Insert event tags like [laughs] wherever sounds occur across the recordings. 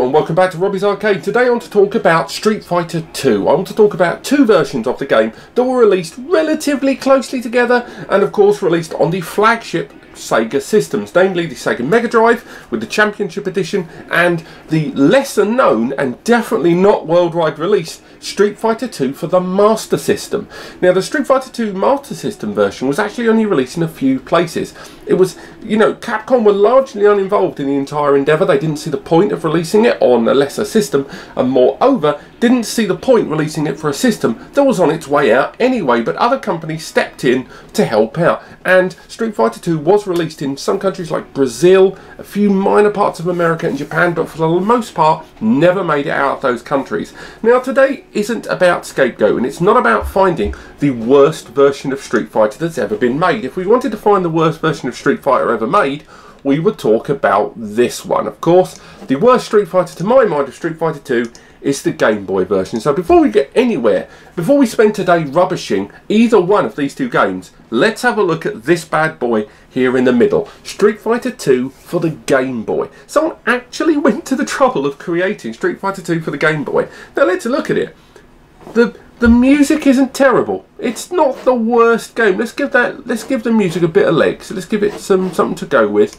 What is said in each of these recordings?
And welcome back to Robbie's Arcade. Today I want to talk about Street Fighter 2. I want to talk about two versions of the game that were released relatively closely together and of course released on the flagship Sega systems, namely the Sega Mega Drive with the Championship Edition and the lesser known and definitely not worldwide release Street Fighter 2 for the Master System. Now the Street Fighter 2 Master System version was actually only released in a few places. It was, you know, Capcom were largely uninvolved in the entire endeavour. They didn't see the point of releasing it on a lesser system and moreover didn't see the point releasing it for a system that was on its way out anyway but other companies stepped in to help out and Street Fighter 2 was released in some countries like Brazil, a few minor parts of America and Japan, but for the most part never made it out of those countries. Now today isn't about scapegoating, it's not about finding the worst version of Street Fighter that's ever been made. If we wanted to find the worst version of Street Fighter ever made, we would talk about this one. Of course, the worst Street Fighter to my mind of Street Fighter 2 is the Game Boy version. So before we get anywhere, before we spend today rubbishing either one of these two games, let's have a look at this bad boy here in the middle. Street Fighter 2 for the Game Boy. Someone actually [laughs] went to the trouble of creating Street Fighter 2 for the Game Boy. Now let's look at it. The the music isn't terrible. It's not the worst game. Let's give that let's give the music a bit of legs. So let's give it some something to go with.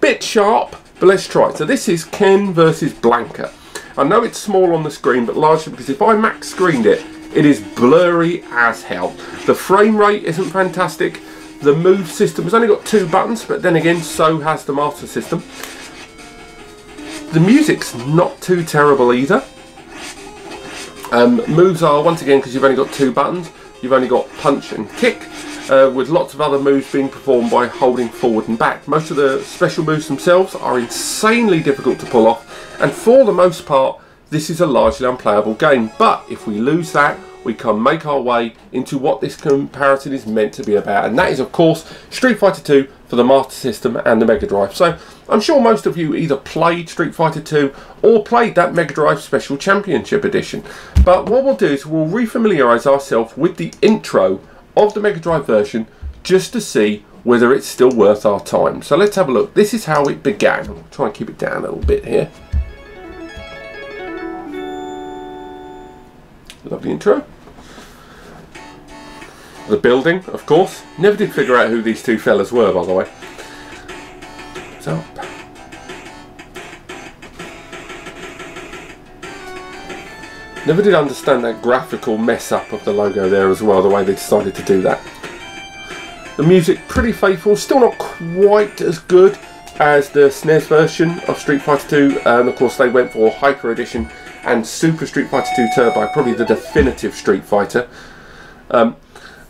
Bit sharp, but let's try. It. So this is Ken versus Blanka. I know it's small on the screen, but largely because if I max screened it, it is blurry as hell. The frame rate isn't fantastic. The move system has only got two buttons, but then again, so has the Master System. The music's not too terrible either. Um, moves are, once again, because you've only got two buttons, you've only got punch and kick, uh, with lots of other moves being performed by holding forward and back. Most of the special moves themselves are insanely difficult to pull off, and for the most part, this is a largely unplayable game. But if we lose that, we can make our way into what this comparison is meant to be about, and that is, of course, Street Fighter 2 for the Master System and the Mega Drive. So I'm sure most of you either played Street Fighter 2 or played that Mega Drive Special Championship Edition. But what we'll do is we'll refamiliarise ourselves with the intro of the Mega Drive version just to see whether it's still worth our time. So let's have a look. This is how it began. I'll try and keep it down a little bit here. Lovely intro. The building, of course. Never did figure out who these two fellas were, by the way. So. Never did understand that graphical mess up of the logo there as well, the way they decided to do that. The music pretty faithful, still not quite as good as the SNES version of Street Fighter 2 and of course they went for Hyper Edition and Super Street Fighter 2 Turbo, probably the definitive Street Fighter. Um,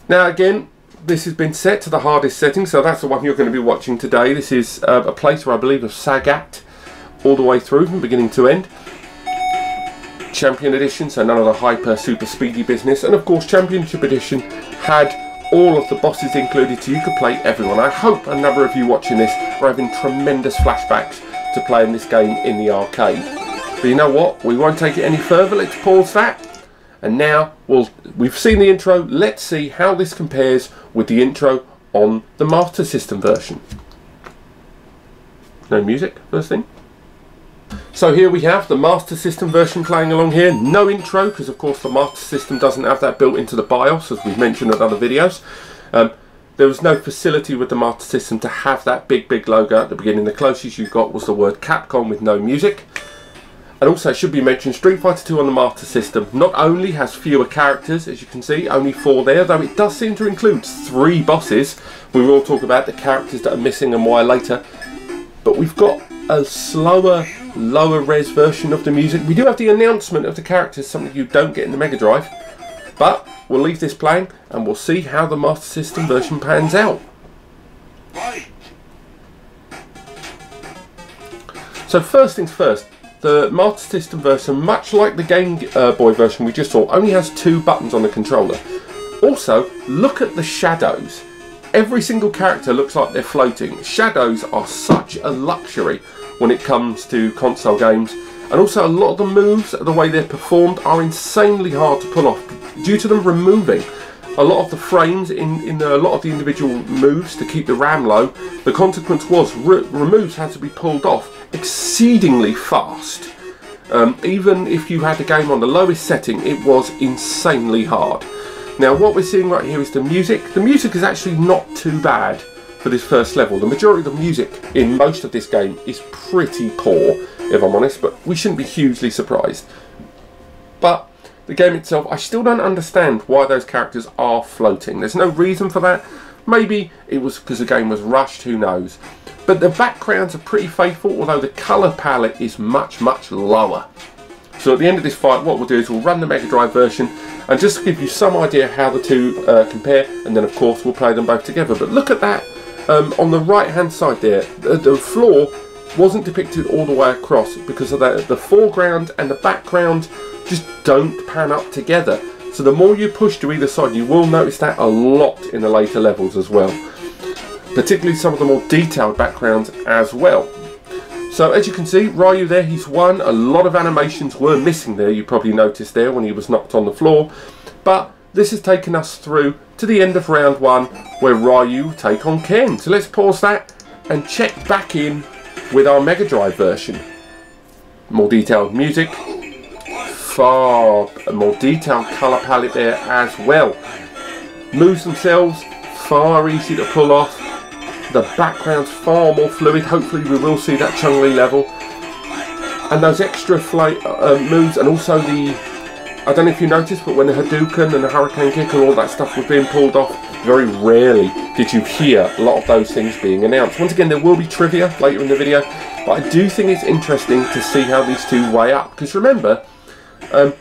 now again, this has been set to the hardest setting, so that's the one you're going to be watching today. This is uh, a playthrough, I believe, of Sagat all the way through from beginning to end. Champion Edition, so none of the hyper super speedy business, and of course Championship Edition had all of the bosses included so you could play everyone. I hope a number of you watching this are having tremendous flashbacks to playing this game in the arcade. But you know what, we won't take it any further, let's pause that. And now, we'll, we've seen the intro, let's see how this compares with the intro on the Master System version. No music, first thing. So here we have the Master System version playing along here. No intro, because of course the Master System doesn't have that built into the BIOS, as we've mentioned in other videos. Um, there was no facility with the Master System to have that big, big logo at the beginning. The closest you got was the word Capcom with no music. And also, it should be mentioned, Street Fighter 2 on the Master System not only has fewer characters, as you can see, only four there, though it does seem to include three bosses. We will talk about the characters that are missing and why later. But we've got a slower, lower res version of the music. We do have the announcement of the characters, something you don't get in the Mega Drive. But we'll leave this playing and we'll see how the Master System version pans out. So first things first, the Master System version, much like the Game uh, Boy version we just saw, only has two buttons on the controller. Also, look at the shadows. Every single character looks like they're floating. Shadows are such a luxury when it comes to console games. And also a lot of the moves, the way they're performed, are insanely hard to pull off due to them removing a lot of the frames in, in a lot of the individual moves to keep the RAM low, the consequence was re removes had to be pulled off exceedingly fast. Um, even if you had the game on the lowest setting, it was insanely hard. Now what we're seeing right here is the music. The music is actually not too bad for this first level. The majority of the music in most of this game is pretty poor, if I'm honest, but we shouldn't be hugely surprised. But the game itself, I still don't understand why those characters are floating. There's no reason for that. Maybe it was because the game was rushed, who knows. But the backgrounds are pretty faithful, although the colour palette is much, much lower. So at the end of this fight, what we'll do is we'll run the Mega Drive version and just to give you some idea how the two uh, compare, and then of course we'll play them both together. But look at that um, on the right hand side there, the, the, floor wasn't depicted all the way across because of that. The foreground and the background just don't pan up together. So the more you push to either side, you will notice that a lot in the later levels as well. Particularly some of the more detailed backgrounds as well. So as you can see, Ryu there, he's won. A lot of animations were missing there, you probably noticed there when he was knocked on the floor. But this has taken us through to the end of round one where Ryu take on Ken. So let's pause that and check back in with our Mega Drive version. More detailed music, far more detailed colour palette there as well. Moves themselves, far easier to pull off. The background's far more fluid. Hopefully we will see that Chun-Li level. And those extra flight uh, moves and also the I don't know if you noticed, but when the Hadouken and the Hurricane Kick and all that stuff was being pulled off, very rarely did you hear a lot of those things being announced. Once again, there will be trivia later in the video, but I do think it's interesting to see how these two weigh up. Because remember, um,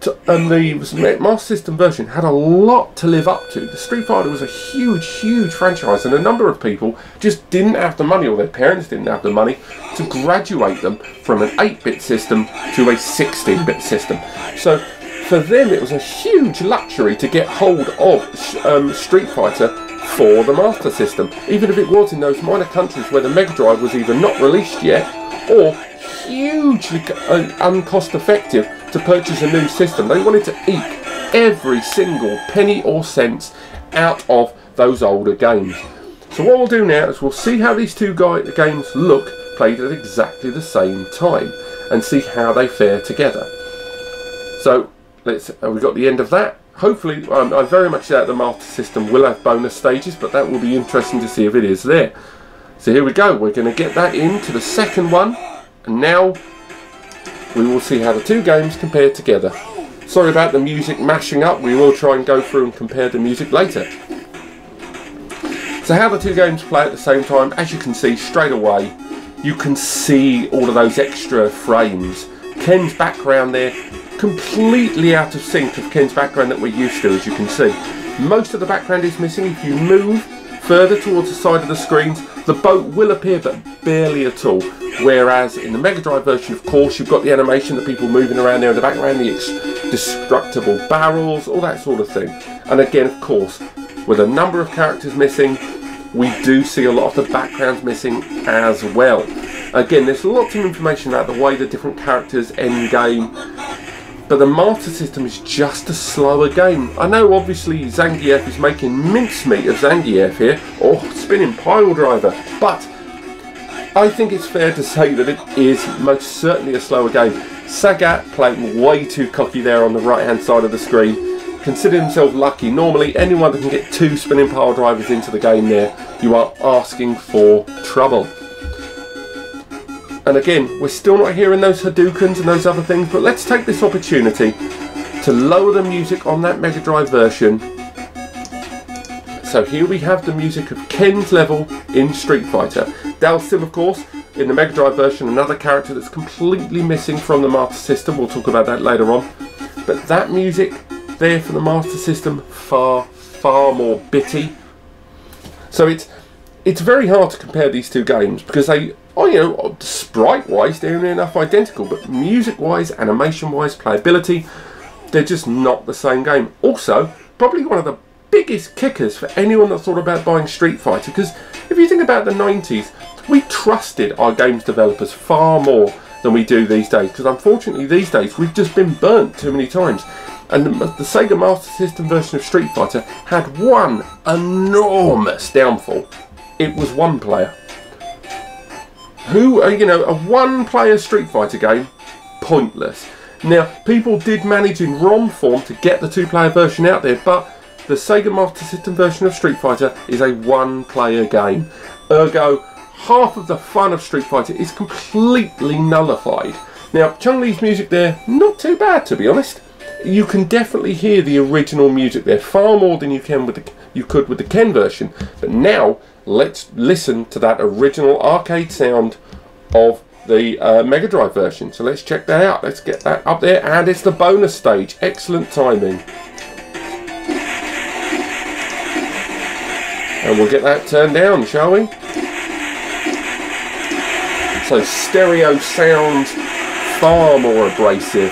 to, and the Master System version had a lot to live up to. The Street Fighter was a huge, huge franchise, and a number of people just didn't have the money, or their parents didn't have the money, to graduate them from an 8-bit system to a 16-bit system. So for them, it was a huge luxury to get hold of um, Street Fighter for the Master System, even if it was in those minor countries where the Mega Drive was either not released yet or hugely uncost effective to purchase a new system. They wanted to eke every single penny or cent out of those older games. So what we'll do now is we'll see how these two games look played at exactly the same time and see how they fare together. So let's uh, we got the end of that. Hopefully, um, I very much doubt the Master System will have bonus stages, but that will be interesting to see if it is there. So here we go. We're going to get that into the second one, and now we will see how the two games compare together. Sorry about the music mashing up, we will try and go through and compare the music later. So how the two games play at the same time, as you can see straight away, you can see all of those extra frames. Ken's background there, completely out of sync with Ken's background that we're used to, as you can see. Most of the background is missing. If you move further towards the side of the screens, the boat will appear, but barely at all. Whereas in the Mega Drive version, of course, you've got the animation, the people moving around there in the background, the destructible barrels, all that sort of thing. And again, of course, with a number of characters missing, we do see a lot of the backgrounds missing as well. Again, there's lots of information about the way the different characters end game, but the Master System is just a slower game. I know obviously Zangief is making mincemeat of Zangief here, or spinning pile driver, but I think it's fair to say that it is most certainly a slower game. Sagat playing way too cocky there on the right hand side of the screen. Consider himself lucky. Normally anyone that can get two spinning pile drivers into the game there, you are asking for trouble. And again, we're still not hearing those Hadoukens and those other things, but let's take this opportunity to lower the music on that Mega Drive version. So here we have the music of Ken's level in Street Fighter. Dhalsim, of course, in the Mega Drive version, another character that's completely missing from the Master System. We'll talk about that later on. But that music there for the Master System, far, far more bitty. So it's it's very hard to compare these two games because they, oh, you know, sprite-wise, they're enough identical, but music-wise, animation-wise, playability, they're just not the same game. Also, probably one of the biggest kickers for anyone that thought about buying Street Fighter because if you think about the 90s, we trusted our games developers far more than we do these days because unfortunately these days we've just been burnt too many times. And the, the Sega Master System version of Street Fighter had one enormous downfall. It was one player. Who, uh, you know, a one player Street Fighter game, pointless. Now, people did manage in ROM form to get the two player version out there, but the Sega Master System version of Street Fighter is a one player game. Ergo, half of the fun of Street Fighter is completely nullified. Now, Chun Li's music there, not too bad to be honest. You can definitely hear the original music there, far more than you can with the, you could with the Ken version. But now, let's listen to that original arcade sound of the uh, Mega Drive version. So let's check that out. Let's get that up there, and it's the bonus stage. Excellent timing. And we'll get that turned down, shall we? So stereo sound far more abrasive.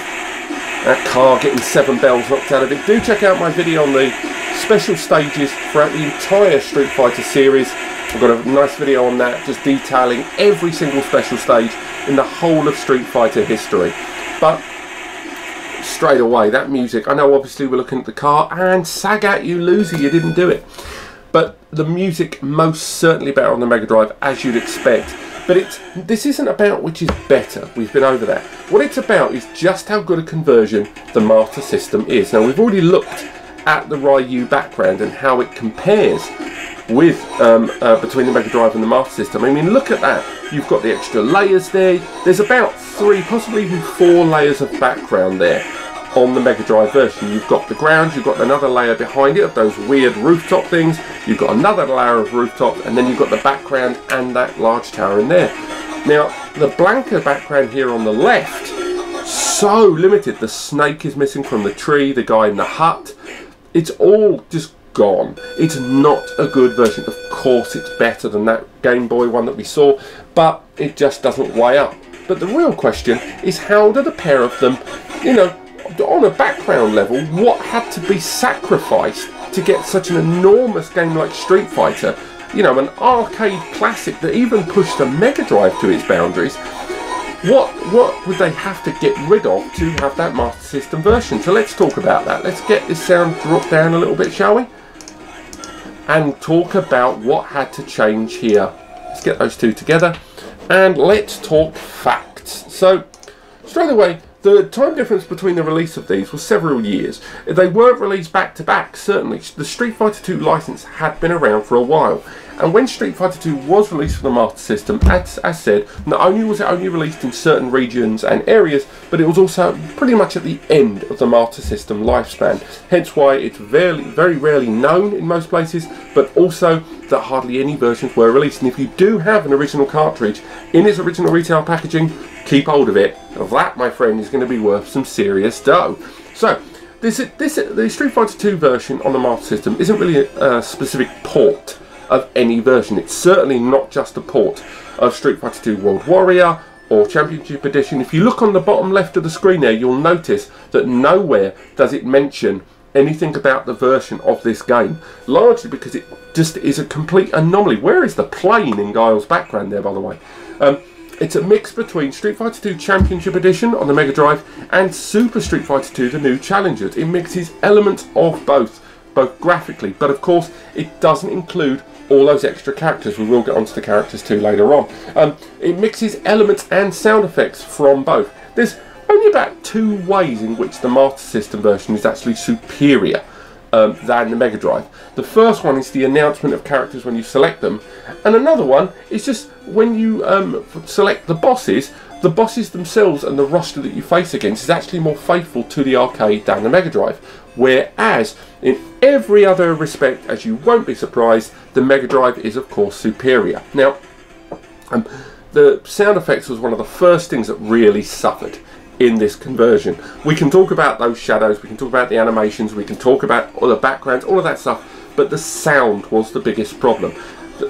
That car getting seven bells knocked out of it. Do check out my video on the special stages throughout the entire Street Fighter series. I've got a nice video on that, just detailing every single special stage in the whole of Street Fighter history. But straight away, that music, I know obviously we're looking at the car, and Sagat you loser, you didn't do it. But the music most certainly better on the Mega Drive, as you'd expect. But it's this isn't about which is better. We've been over that. What it's about is just how good a conversion the Master System is. Now we've already looked at the Ryu background and how it compares with um, uh, between the Mega Drive and the Master System. I mean, look at that. You've got the extra layers there. There's about three, possibly even four layers of background there on the Mega Drive version. You've got the ground, you've got another layer behind it of those weird rooftop things, you've got another layer of rooftop, and then you've got the background and that large tower in there. Now, the Blanka background here on the left, so limited. The snake is missing from the tree, the guy in the hut. It's all just gone. It's not a good version. Of course, it's better than that Game Boy one that we saw, but it just doesn't weigh up. But the real question is how do the pair of them, you know, on a background level, what had to be sacrificed to get such an enormous game like Street Fighter? You know, an arcade classic that even pushed the Mega Drive to its boundaries. What what would they have to get rid of to have that Master System version? So let's talk about that. Let's get this sound dropped down a little bit, shall we? And talk about what had to change here. Let's get those two together. And let's talk facts. So, straight away, the time difference between the release of these was several years. They weren't released back to back, certainly. The Street Fighter 2 license had been around for a while. And when Street Fighter 2 was released for the Master System, as, as said, not only was it only released in certain regions and areas, but it was also pretty much at the end of the Master System lifespan. Hence why it's very, very rarely known in most places, but also that hardly any versions were released. And if you do have an original cartridge in its original retail packaging, keep hold of it. That, my friend, is going to be worth some serious dough. So, this, this the Street Fighter 2 version on the Master System isn't really a, a specific port of any version. It's certainly not just a port of Street Fighter 2 World Warrior or Championship Edition. If you look on the bottom left of the screen there, you'll notice that nowhere does it mention anything about the version of this game, largely because it just is a complete anomaly. Where is the plane in Guile's background there, by the way? Um, it's a mix between Street Fighter 2 Championship Edition on the Mega Drive and Super Street Fighter 2 The New Challengers. It mixes elements of both, both graphically, but of course it doesn't include all those extra characters. We will get onto the characters too later on. Um, it mixes elements and sound effects from both. There's only about two ways in which the Master System version is actually superior um, than the Mega Drive. The first one is the announcement of characters when you select them, and another one is just when you um, select the bosses, the bosses themselves and the roster that you face against is actually more faithful to the arcade than the Mega Drive. Whereas, in every other respect, as you won't be surprised, the Mega Drive is of course superior. Now, um, the sound effects was one of the first things that really suffered in this conversion. We can talk about those shadows, we can talk about the animations, we can talk about all the backgrounds, all of that stuff, but the sound was the biggest problem.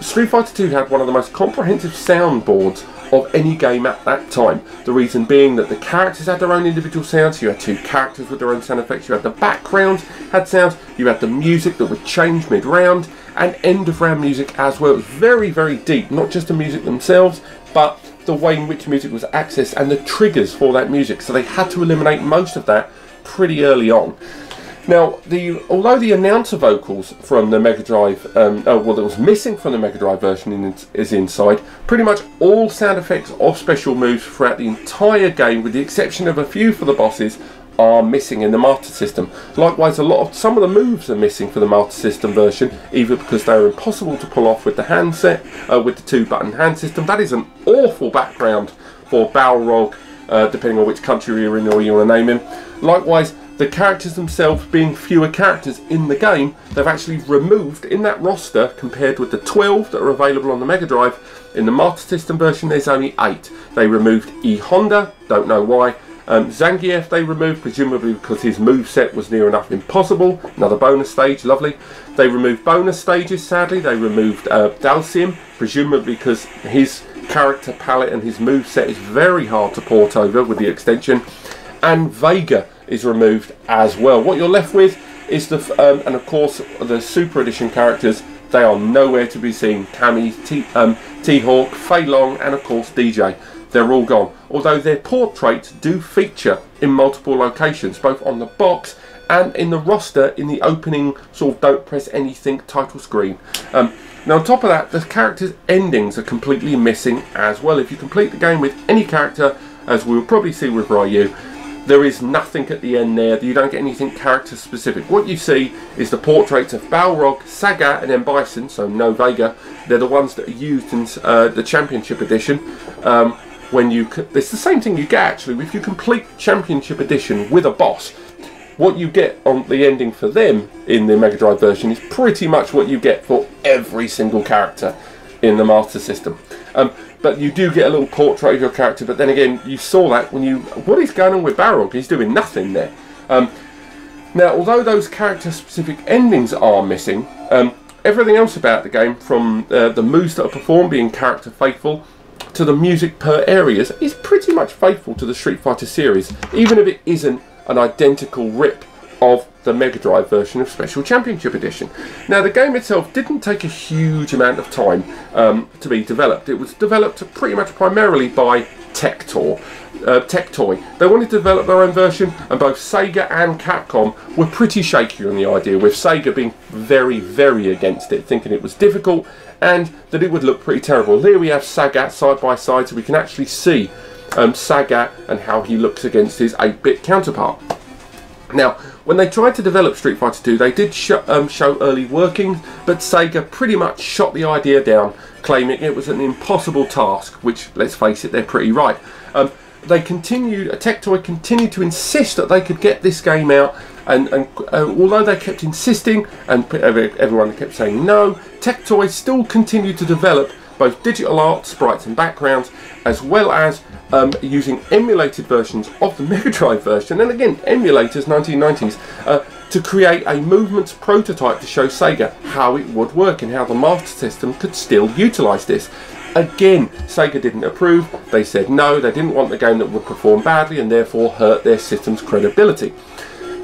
Street Fighter 2 had one of the most comprehensive soundboards of any game at that time. The reason being that the characters had their own individual sounds, you had two characters with their own sound effects, you had the background had sounds, you had the music that would change mid-round, and end of round music as well. It was very, very deep, not just the music themselves, but the way in which music was accessed and the triggers for that music. So they had to eliminate most of that pretty early on. Now, the although the announcer vocals from the Mega Drive, um, oh, well, that was missing from the Mega Drive version in, is inside, pretty much all sound effects of special moves throughout the entire game, with the exception of a few for the bosses, are missing in the Master System. Likewise, a lot of some of the moves are missing for the Master System version, either because they are impossible to pull off with the handset, uh, with the two-button hand system. That is an awful background for Balrog, uh, depending on which country you're in or you want to name him. Likewise, the characters themselves being fewer characters in the game, they've actually removed in that roster compared with the 12 that are available on the Mega Drive. In the Master System version, there's only 8. They removed E Honda, don't know why. Um, Zangief they removed, presumably because his move set was near enough impossible. Another bonus stage, lovely. They removed bonus stages, sadly. They removed uh, presumably because his character palette and his move set is very hard to port over with the extension. And Vega is removed as well. What you're left with is the, um, and of course, the Super Edition characters. They are nowhere to be seen. Cammy, um, T-Hawk, Fei Long, and of course Dee Jay. They're all gone. Although their portraits do feature in multiple locations, both on the box and in the roster in the opening sort of don't press anything title screen. Um, now on top of that, the characters' endings are completely missing as well. If you complete the game with any character, as we will probably see with Ryu, there is nothing at the end there. You don't get anything character specific. What you see is the portraits of Balrog, Sagat, and M. Bison, so no Vega. They're the ones that are used in uh, the Championship Edition. Um, when you, it's the same thing you get actually if you complete Championship Edition with a boss. What you get on the ending for them in the Mega Drive version is pretty much what you get for every single character in the Master System. Um, but you do get a little portrait of your character. But then again, you saw that when you what is going on with Balrog? He's doing nothing there. Um, now, although those character-specific endings are missing, um, everything else about the game, from uh, the moves that are performed being character faithful, to the music per areas, is pretty much faithful to the Street Fighter series, even if it isn't an identical rip of the Mega Drive version of Special Championship Edition. Now, the game itself didn't take a huge amount of time um, to be developed. It was developed pretty much primarily by Tector. Uh, Tectoy. They wanted to develop their own version, and both Sega and Capcom were pretty shaky on the idea, with Sega being very, very against it, thinking it was difficult and that it would look pretty terrible. Here we have Sagat side by side, so we can actually see um, Sagat and how he looks against his 8-bit counterpart. Now, when they tried to develop Street Fighter 2, they did sh um, show early workings, but Sega pretty much shot the idea down, claiming it was an impossible task, which, let's face it, they're pretty right. Um, they continued, Tectoy continued to insist that they could get this game out, and, and uh, although they kept insisting, and everyone kept saying no, Tectoy still continued to develop both digital art, sprites and backgrounds, as well as um, using emulated versions of the [laughs] Mega Drive version, and again, emulators 1990s, uh, to create a movements prototype to show Sega how it would work and how the Master System could still utilise this. Again, Sega didn't approve, they said no, they didn't want the game that would perform badly and therefore hurt their system's credibility.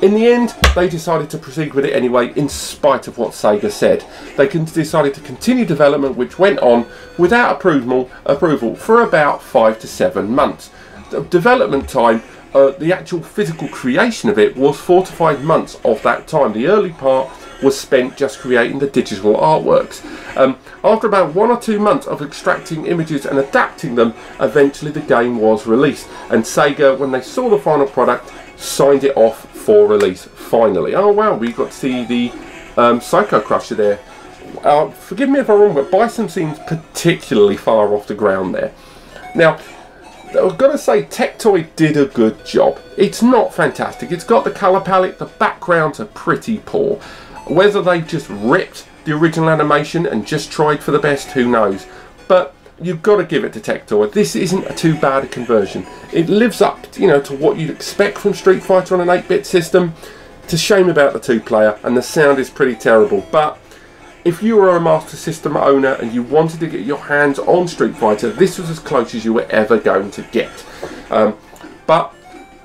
In the end, they decided to proceed with it anyway, in spite of what Sega said. They decided to continue development, which went on without approval, approval for about five to seven months. The development time, uh, the actual physical creation of it, was four to five months of that time. The early part was spent just creating the digital artworks. Um, after about one or two months of extracting images and adapting them, eventually the game was released. And Sega, when they saw the final product, signed it off for release finally. Oh wow, we got to see the um, Psycho Crusher there. Uh, forgive me if I'm wrong, but Bison seems particularly far off the ground there. Now, I've got to say, Tectoy did a good job. It's not fantastic. It's got the colour palette, the backgrounds are pretty poor. Whether they just ripped the original animation and just tried for the best, who knows. But you've got to give it to Tectoy. This isn't a too bad a conversion. It lives up, you know, to what you'd expect from Street Fighter on an 8-bit system. It's a shame about the two-player, and the sound is pretty terrible. But if you were a Master System owner and you wanted to get your hands on Street Fighter, this was as close as you were ever going to get. Um, but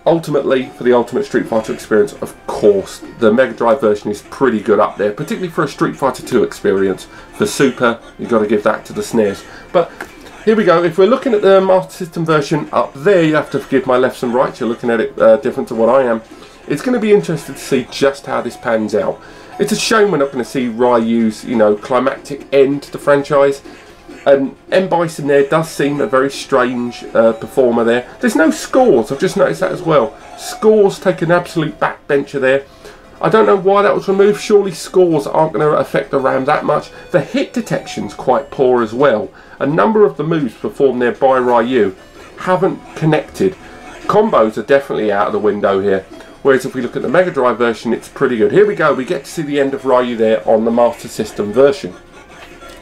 ultimately, for the Ultimate Street Fighter experience, of course, the Mega Drive version is pretty good up there, particularly for a Street Fighter 2 experience. For Super, you've got to give that to the SNES. But here we go. If we're looking at the Master System version up there, you have to forgive my lefts and rights. You're looking at it uh, different to what I am. it's going to be interesting to see just how this pans out. It's a shame we're not going to see Ryu's, you know, climactic end to the franchise. And M. Bison there does seem a very strange uh, performer there. There's no scores, I've just noticed that as well. Scores take an absolute backbencher there. I don't know why that was removed. Surely scores aren't going to affect the RAM that much. The hit detection's quite poor as well. A number of the moves performed there by Ryu haven't connected. Combos are definitely out of the window here. Whereas if we look at the Mega Drive version, it's pretty good. Here we go. We get to see the end of Ryu there on the Master System version.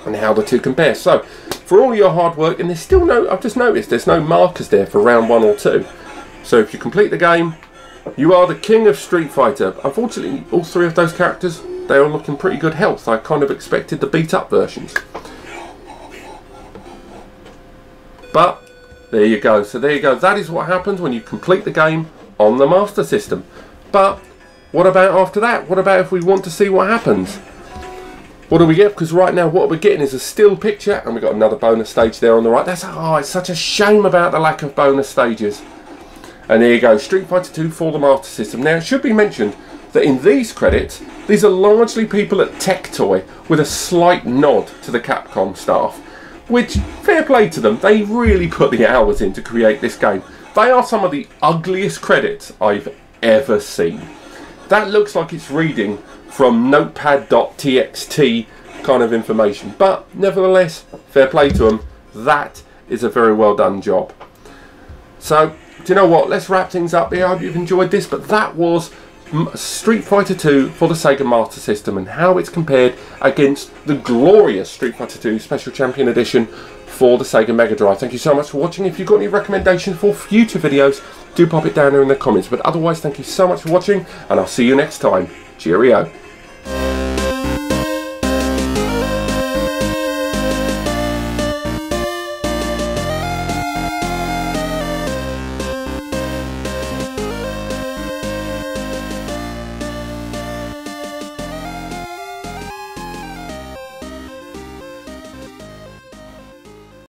And how the two compare. So, for all your hard work, and there's still no, I've just noticed, there's no markers there for round one or two. So if you complete the game, you are the king of Street Fighter. Unfortunately, all three of those characters, they are looking pretty good health. I kind of expected the beat up versions. But, there you go. So there you go. That is what happens when you complete the game on the Master System. But, what about after that? What about if we want to see what happens? What do we get? Because right now what we're getting is a still picture and we've got another bonus stage there on the right. That's oh, it's such a shame about the lack of bonus stages. And there you go, Street Fighter 2 for the Master System. Now, it should be mentioned that in these credits, these are largely people at Tectoy with a slight nod to the Capcom staff. Which, fair play to them, they really put the hours in to create this game. They are some of the ugliest credits I've ever seen. That looks like it's reading from notepad.txt kind of information. But, nevertheless, fair play to them, that is a very well done job. So, do you know what? Let's wrap things up here. I hope you've enjoyed this, but that was Street Fighter 2 for the Sega Master System and how it's compared against the glorious Street Fighter 2 Special Champion Edition for the Sega Mega Drive. Thank you so much for watching. If you've got any recommendations for future videos, do pop it down there in the comments. But otherwise, thank you so much for watching, and I'll see you next time. Cheerio.